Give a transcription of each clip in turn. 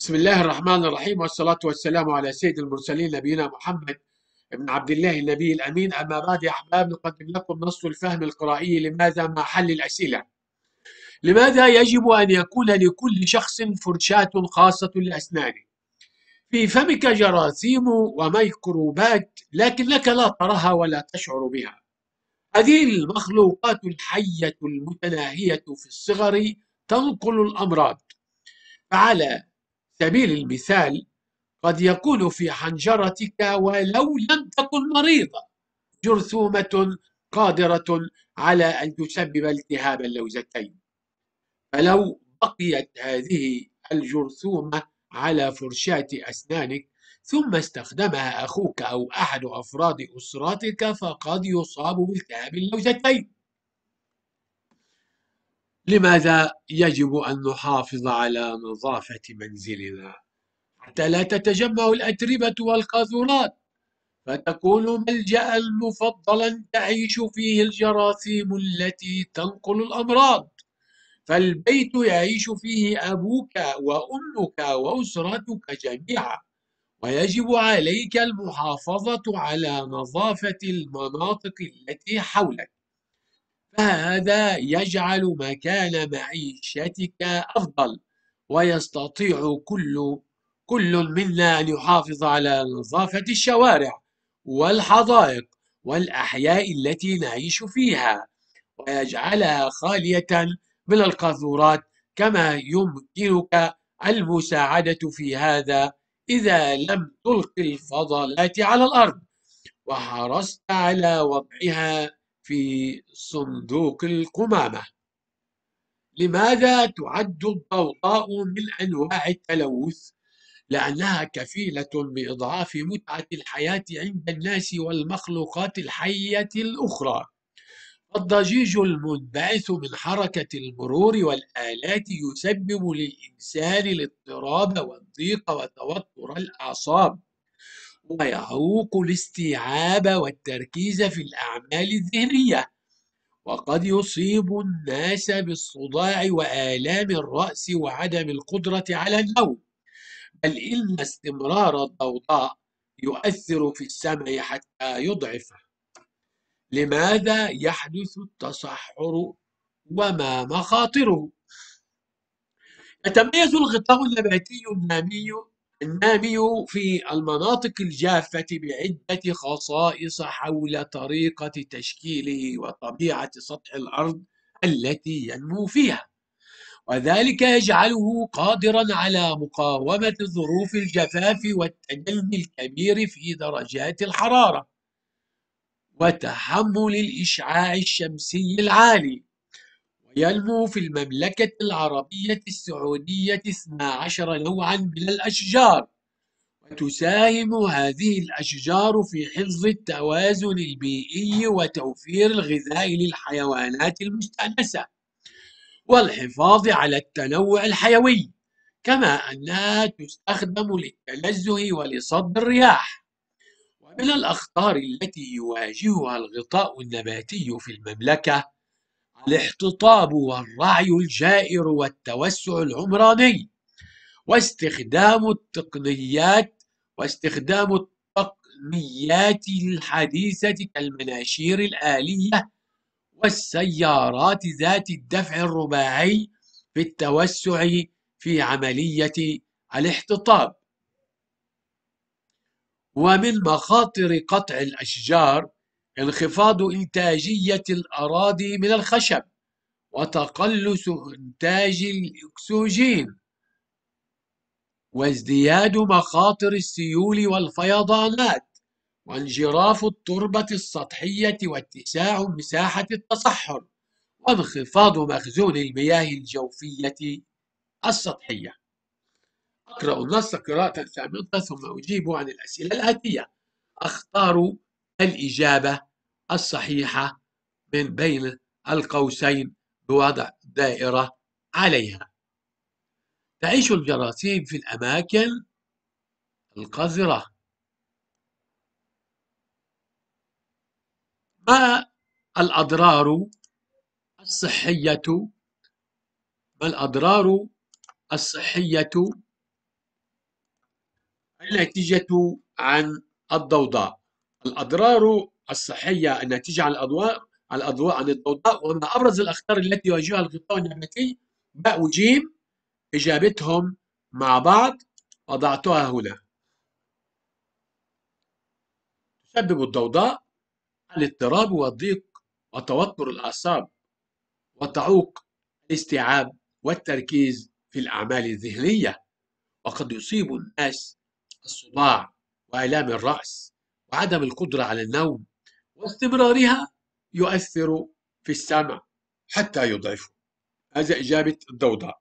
بسم الله الرحمن الرحيم والصلاة والسلام على سيد المرسلين نبينا محمد بن عبد الله النبي الأمين. أما بعد يا أحباب نقدم لكم نص الفهم القرائي لماذا مع حل الأسئلة. لماذا يجب أن يكون لكل شخص فرشاة خاصة لأسنانه؟ في فمك جراثيم وميكروبات لكنك لا تراها ولا تشعر بها. هذه المخلوقات الحية المتناهية في الصغر تنقل الأمراض. فعلى سبيل المثال قد يكون في حنجرتك ولو لم تكن مريضة جرثومة قادرة على أن تسبب التهاب اللوزتين. فلو بقيت هذه الجرثومة على فرشاة أسنانك ثم استخدمها أخوك أو أحد أفراد أسرتك فقد يصاب بالتهاب اللوزتين. لماذا يجب أن نحافظ على نظافة منزلنا؟ حتى لا تتجمع الأتربة والقاذورات فتكون ملجأ مفضلا تعيش فيه الجراثيم التي تنقل الأمراض. فالبيت يعيش فيه أبوك وأمك وأسرتك جميعا ويجب عليك المحافظة على نظافة المناطق التي حولك. فهذا يجعل مكان معيشتك أفضل ويستطيع كل كل منا أن يحافظ على نظافة الشوارع والحدائق والأحياء التي نعيش فيها ويجعلها خالية من القاذورات كما يمكنك المساعدة في هذا إذا لم تلقي الفضلات على الأرض. وحرصت على وضعها في صندوق القمامة. لماذا تعد الضوضاء من أنواع التلوث؟ لأنها كفيلة بإضعاف متعة الحياة عند الناس والمخلوقات الحية الأخرى. الضجيج المنبعث من حركة المرور والآلات يسبب للإنسان الاضطراب والضيق وتوتر الأعصاب. ويعوق الاستيعاب والتركيز في الأعمال الذهنية وقد يصيب الناس بالصداع وآلام الرأس وعدم القدرة على النوم. بل إن استمرار الضوضاء يؤثر في السمع حتى يضعفه. لماذا يحدث التصحر وما مخاطره؟ يتميز الغطاء النباتي النامي النامي في المناطق الجافة بعدة خصائص حول طريقة تشكيله وطبيعة سطح الأرض التي ينمو فيها. وذلك يجعله قادرا على مقاومة ظروف الجفاف والتجلي الكبير في درجات الحرارة وتحمل الإشعاع الشمسي العالي. وينمو في المملكة العربية السعودية 12 نوعا من الأشجار. وتساهم هذه الأشجار في حفظ التوازن البيئي وتوفير الغذاء للحيوانات المستأنسة والحفاظ على التنوع الحيوي كما أنها تستخدم للتنزه ولصد الرياح. ومن الأخطار التي يواجهها الغطاء النباتي في المملكة الاحتطاب والرعي الجائر والتوسع العمراني واستخدام التقنيات واستخدام التقنيات الحديثة كالمناشير الآلية والسيارات ذات الدفع الرباعي في التوسع في عملية الاحتطاب. ومن مخاطر قطع الأشجار انخفاض إنتاجية الأراضي من الخشب وتقلص إنتاج الأكسجين وازدياد مخاطر السيول والفيضانات وانجراف التربة السطحية واتساع مساحة التصحر وانخفاض مخزون المياه الجوفية السطحية. أقرأ النص قراءة ثابتة ثم أجيب عن الأسئلة الآتية. أختار الإجابة. الصحيحة من بين القوسين بوضع دائرة عليها. تعيش الجراثيم في الأماكن القذرة. ما الأضرار الصحية؟ ما الأضرار الصحية الناتجة عن الضوضاء؟ الأضرار الصحية الناتجة عن الأضواء الأضواء عن الضوضاء وما أبرز الأخطار التي يواجهها الغطاء النباتي باء وجيم إجابتهم مع بعض وضعتها هنا. تسبب الضوضاء الاضطراب والضيق وتوتر الأعصاب وتعوق الاستيعاب والتركيز في الأعمال الذهنية وقد يصيب الناس الصداع وآلام الرأس وعدم القدرة على النوم واستمرارها يؤثر في السمع حتى يضعفه هذا إجابة الضوضاء.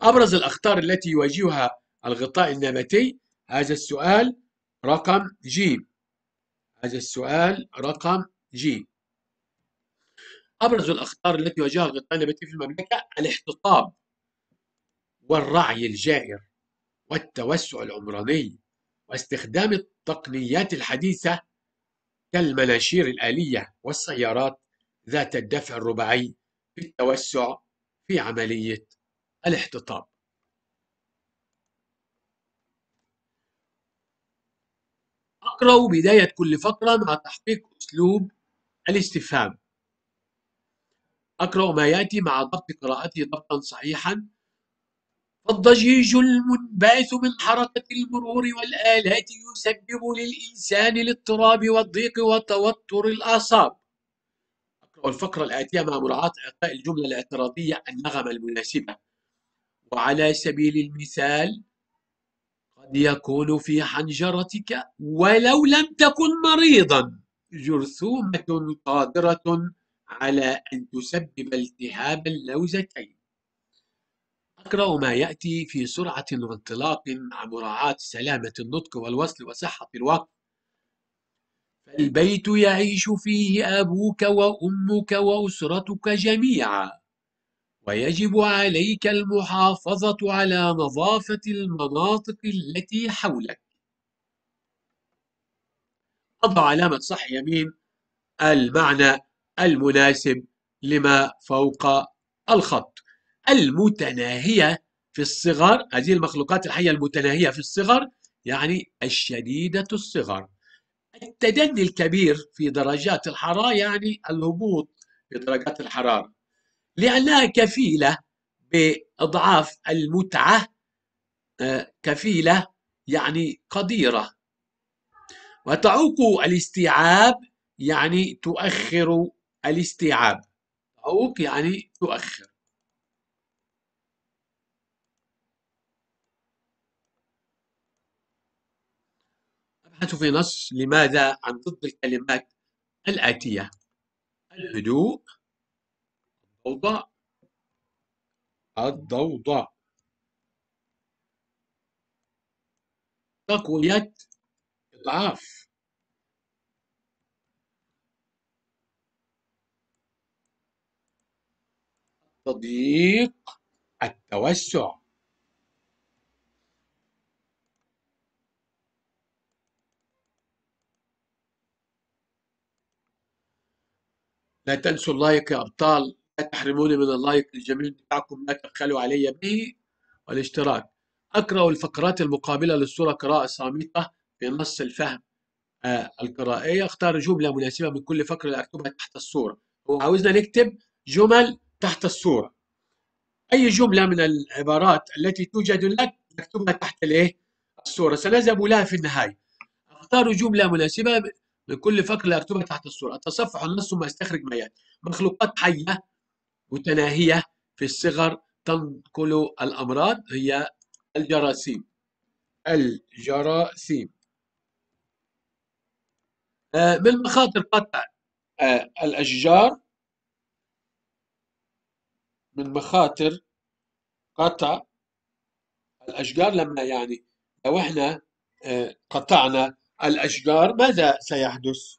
أبرز الأخطار التي يواجهها الغطاء النباتي هذا السؤال رقم ج هذا السؤال رقم ج أبرز الأخطار التي يواجهها الغطاء النباتي في المملكة الاحتطاب والرعي الجائر والتوسع العمراني واستخدام التقنيات الحديثة كالمناشير الآلية والسيارات ذات الدفع الرباعي في التوسع في عملية الاحتطاب. أقرأ بداية كل فقرة مع تحقيق أسلوب الاستفهام. أقرأ ما يأتي مع ضبط قراءته ضبطا صحيحا فالضجيج المنبعث من حركة المرور والآلات يسبب للإنسان الاضطراب والضيق وتوتر الأعصاب. أقرأ الفقرة الآتية مع مراعاة إعطاء الجملة الاعتراضية النغمة المناسبة. وعلى سبيل المثال قد يكون في حنجرتك ولو لم تكن مريضا جرثومة قادرة على أن تسبب التهاب اللوزتين. أقرأ ما يأتي في سرعة وانطلاق مع مراعاة سلامة النطق والوصل وصحة الوقت. فالبيت يعيش فيه أبوك وأمك وأسرتك جميعا ويجب عليك المحافظة على نظافة المناطق التي حولك. أضع علامة صح يمين المعنى المناسب لما فوق الخط. المتناهية في الصغر هذه المخلوقات الحية المتناهية في الصغر يعني الشديدة الصغر. التدني الكبير في درجات الحرارة يعني الهبوط في درجات الحرارة. لأنها كفيلة بإضعاف المتعة آه، كفيلة يعني قديرة. وتعوق الاستيعاب يعني تؤخر الاستيعاب. تعوق يعني تؤخر. في نص لماذا عن ضد الكلمات الآتية؟ الهدوء الضوضاء. الضوضاء. تقوية إضعاف. تضييق التوسع. لا تنسوا ال like يا أبطال لا تحرموني من ال like الجميل بتاعكم لا تبخلوا علي به والاشتراك. أقرأ الفقرات المقابلة للصورة قراءة صامتة في نص الفهم آه القرائية. أختار جملة مناسبة من كل فقرة لأكتبها تحت الصورة. هو عاوزنا نكتب جمل تحت الصورة. أي جملة من العبارات التي توجد لك نكتبها تحت الإيه؟ الصورة. سنذهب لها في النهاية. أختار جملة مناسبة من كل فقرة لأكتبها تحت الصورة أتصفح النص ثم أستخرج ما يأتي مخلوقات حية متناهية في الصغر تنقل الأمراض هي الجراثيم. الجراثيم. آه، من مخاطر قطع آه، الأشجار. من مخاطر قطع الأشجار لما يعني لو إحنا آه، قطعنا الأشجار ماذا سيحدث؟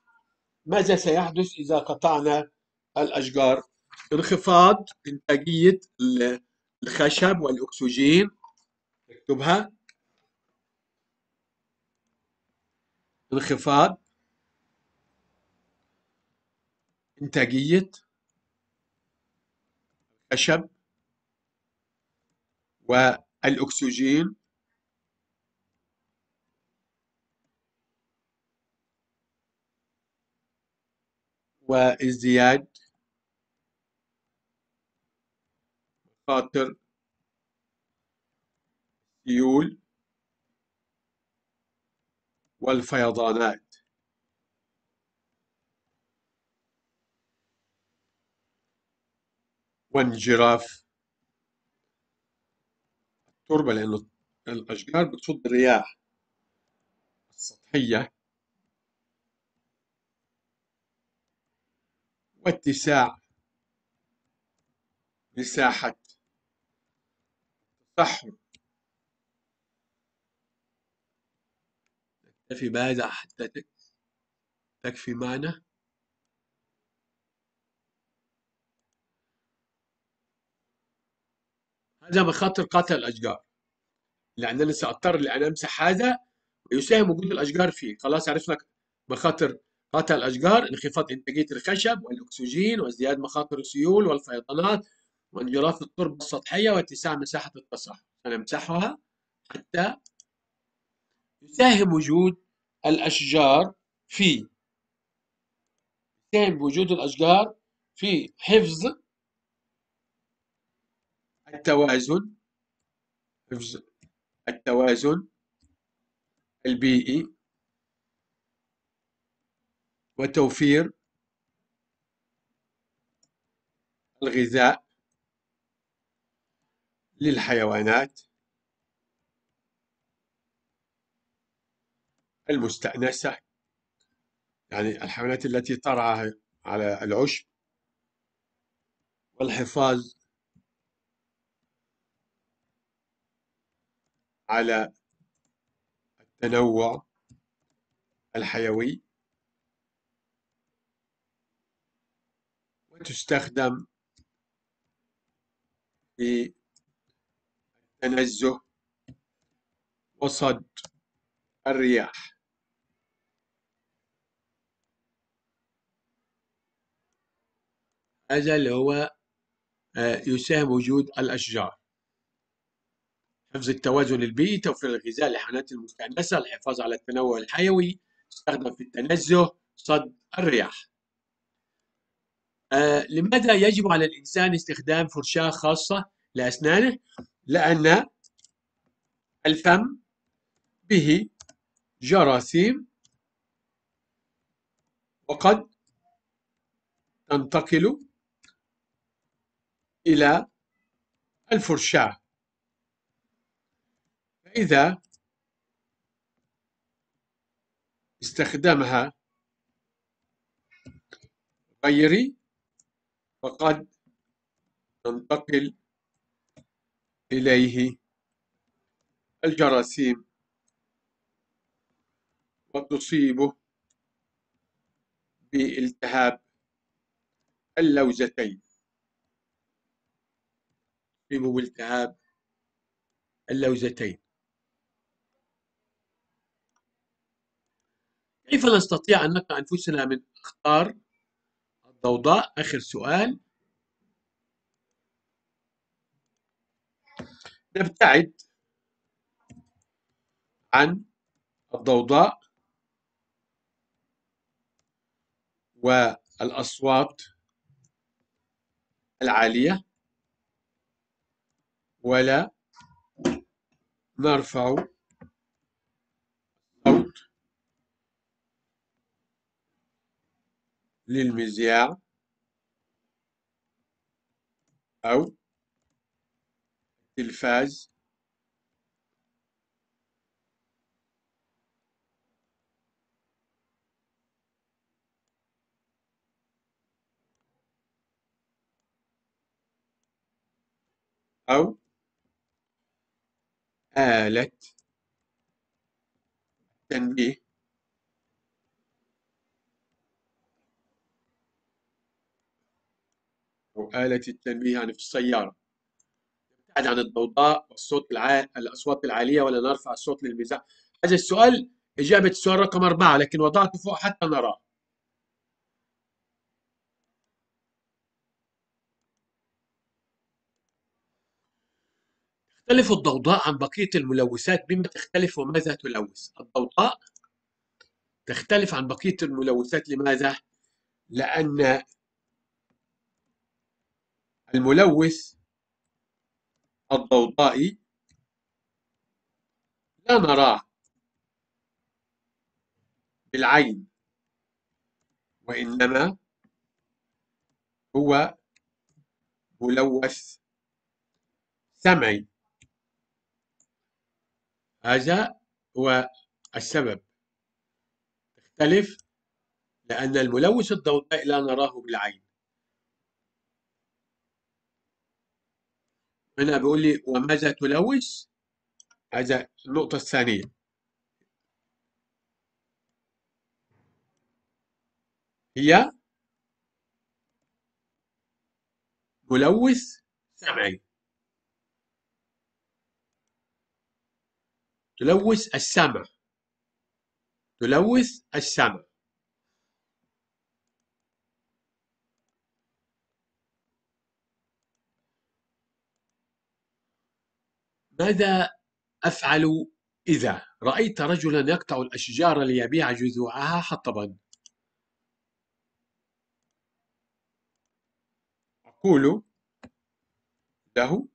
ماذا سيحدث إذا قطعنا الأشجار؟ انخفاض إنتاجية الخشب والأكسجين نكتبها انخفاض إنتاجية الخشب والأكسجين وازدياد مخاطر السيول والفيضانات. وانجراف. التربة لأن الأشجار بتصد الرياح السطحية. واتساع. مساحة. التصحر نكتفي بهذا حتى تكفي معنا. هذا مخاطر قتل الأشجار. لأنني سأضطر لأن أمسح هذا ويساهم وجود الأشجار فيه. خلاص عرفنا مخاطر قتل الأشجار انخفاض إنتاجية الخشب والأكسجين وازدياد مخاطر السيول والفيضانات وانجراف التربة السطحية واتساع مساحة التصحر سنمسحها حتى يساهم وجود الأشجار في يساهم وجود الأشجار في حفظ التوازن حفظ التوازن البيئي وتوفير الغذاء للحيوانات المستأنسة يعني الحيوانات التي ترعى على العشب والحفاظ على التنوع الحيوي. وتستخدم في التنزه وصد الرياح. هذا اللي هو آه، يساهم وجود الأشجار. حفظ التوازن البيئي توفير الغذاء للحيوانات المستأنسة الحفاظ على التنوع الحيوي استخدم في التنزه صد الرياح. آه لماذا يجب على الإنسان استخدام فرشاة خاصة لأسنانه؟ لأن الفم به جراثيم وقد تنتقل إلى الفرشاة فإذا استخدمها غيري فقد تنتقل إليه الجراثيم وتصيبه بالتهاب اللوزتين. تصيبه بالتهاب اللوزتين. كيف نستطيع أن نقع أنفسنا من أخطار الضوضاء. آخر سؤال. نبتعد عن الضوضاء والأصوات العالية ولا نرفع للمذياع أو التلفاز. أو آلة تنبيه. أو آلة التنبيه يعني في السيارة. نبتعد عن الضوضاء والصوت الع... الأصوات العالية ولا نرفع الصوت للمزاح هذا السؤال إجابة السؤال رقم أربعة لكن وضعته فوق حتى نراه. تختلف الضوضاء عن بقية الملوثات بما تختلف وماذا تلوث؟ الضوضاء تختلف عن بقية الملوثات لماذا؟ لأن الملوث الضوضائي لا نراه بالعين وإنما هو ملوث سمعي. هذا هو السبب. تختلف لأن الملوث الضوضائي لا نراه بالعين. هنا بيقول لي وماذا تلوث؟ هذا النقطة الثانية. هي ملوث سمعي. تلوث السمع. تلوث السمع. ماذا أفعل إذا رأيت رجلا يقطع الأشجار ليبيع جذوعها حطبا؟ أقول له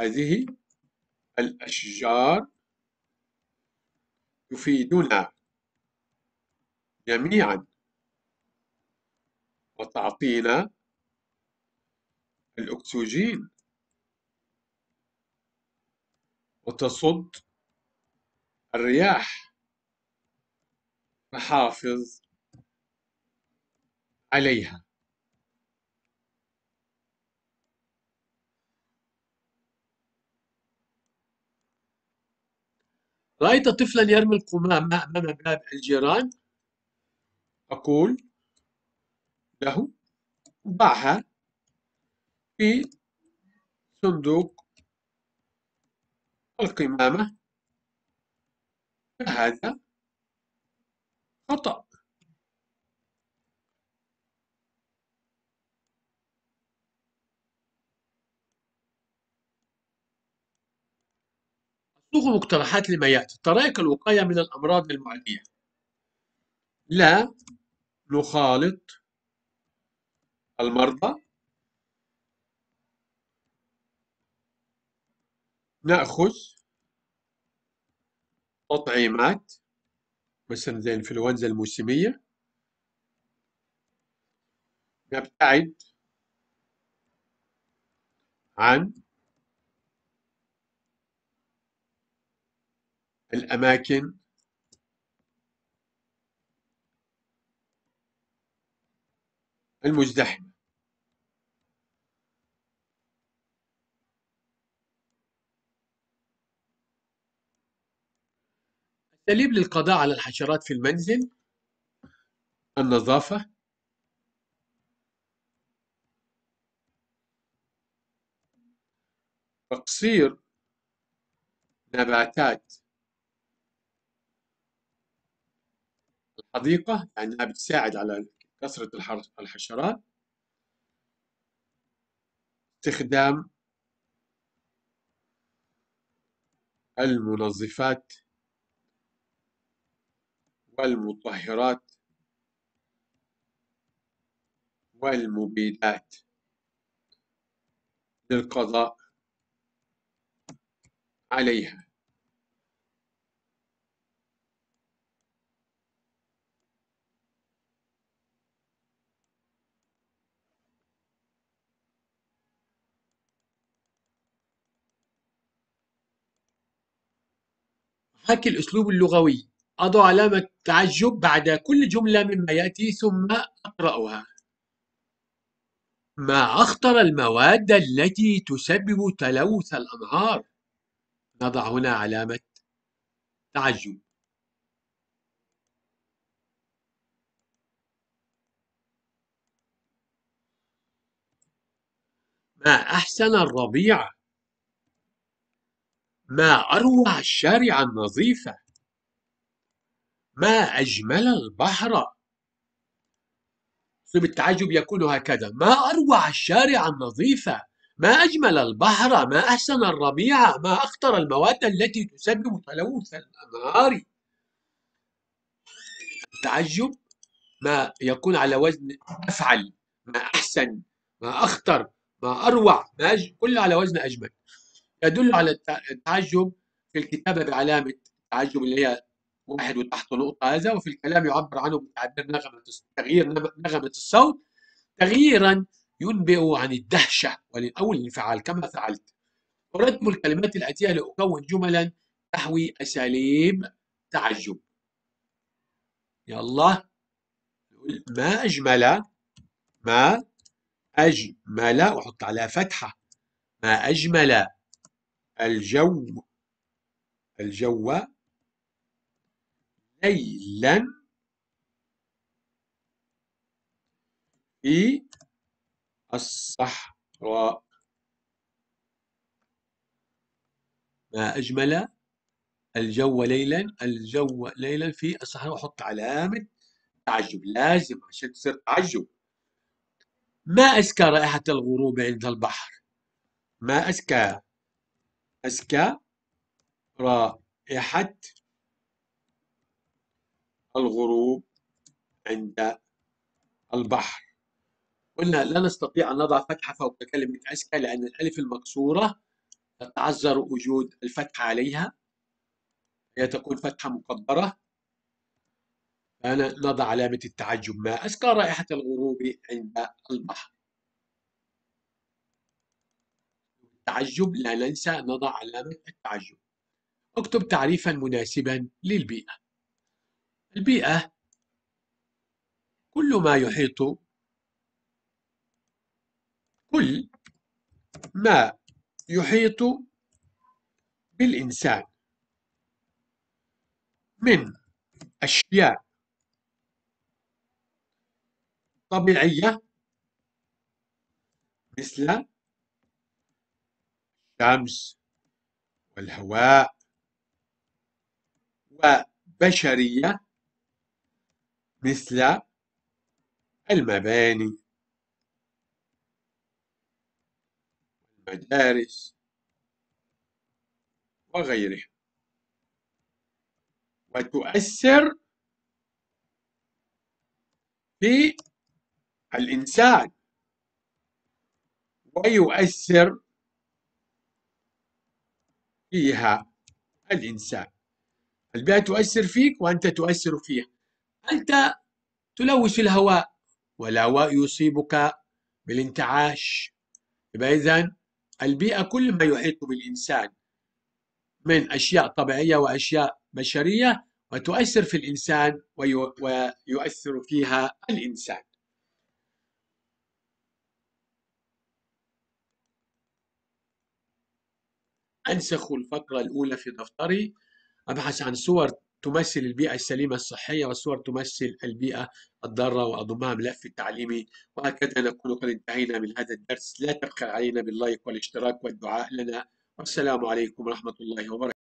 هذه الأشجار تفيدنا جميعا وتعطينا الأكسجين. وتصد الرياح فحافظ عليها. رأيت طفلا يرمي القمامة أمام باب الجيران. أقول له ضعها في صندوق القمامة. فهذا خطأ. أصوغ مقترحات لما يأتي. طرائق الوقاية من الأمراض المعدية. لا نخالط المرضى نأخذ تطعيمات مثلا زي الإنفلونزا الموسمية. نبتعد عن الأماكن المزدحمة. أساليب للقضاء على الحشرات في المنزل. النظافة. تقصير نباتات. الحديقة لأنها بتساعد على كثرة الحشرات. استخدام المنظفات. والمطهرات والمبيدات للقضاء عليها. حكي الأسلوب اللغوي. أضع علامة تعجب بعد كل جملة مما يأتي ثم أقرأها. ما أخطر المواد التي تسبب تلوث الأنهار؟ نضع هنا علامة تعجب. ما أحسن الربيع؟ ما أروع الشارع النظيفة؟ ما أجمل البحر. أسلوب التعجب يكون هكذا. ما أروع الشارع النظيفة ما أجمل البحر. ما أحسن الربيع. ما أخطر المواد التي تسبب تلوث الأنهار. التعجب ما يكون على وزن أفعل. ما أحسن. ما أخطر. ما أروع. ما أج... كله على وزن أجمل. يدل على التعجب في الكتابة بعلامة التعجب اللي هي واحد وتحت نقطة هذا وفي الكلام يعبر عنه بتعبير نغمة تغيير نغمة الصوت. تغييرا ينبئ عن الدهشة أو الانفعال كما فعلت. أرتب الكلمات الآتية لأكون جملا تحوي أساليب تعجب. يلا ما أجمل ما أجمل وأحط عليها فتحة. ما أجمل الجو الجو ليلا في الصحراء. ما أجمل الجو ليلا؟ الجو ليلا في الصحراء وأحط علامة تعجب لازم عشان تصير تعجب. ما أزكى رائحة الغروب عند البحر؟ ما أزكى؟ أزكى رائحة الغروب عند البحر. قلنا لا نستطيع أن نضع فتحة فوق كلمة أزكى لأن الألف المكسورة تتعذر وجود الفتحة عليها. هي تكون فتحة مكبرة. فأنا نضع علامة التعجب ما أزكى رائحة الغروب عند البحر. التعجب لا ننسى نضع علامة التعجب. اكتب تعريفا مناسبا للبيئة. البيئة. كل ما يحيط كل ما يحيط بالإنسان من أشياء طبيعية مثل الشمس والهواء وبشرية مثل المباني المدارس وغيرها. وتؤثر في الإنسان. ويؤثر فيها الإنسان. البيئة تؤثر فيك وأنت تؤثر فيها؟ أنت تلوث الهواء والهواء يصيبك بالانتعاش. يبقى إذن البيئة كل ما يحيط بالإنسان من أشياء طبيعية وأشياء بشرية وتؤثر في الإنسان ويؤثر فيها الإنسان. أنسخ الفقرة الأولى في دفتري أبحث عن صور تمثل البيئة السليمة الصحية وصور تمثل البيئة الضارة وأضمها ملف التعليمي وهكذا نكون قد انتهينا من هذا الدرس. لا تبخل علينا باللايك والاشتراك والدعاء لنا. والسلام عليكم ورحمة الله وبركاته.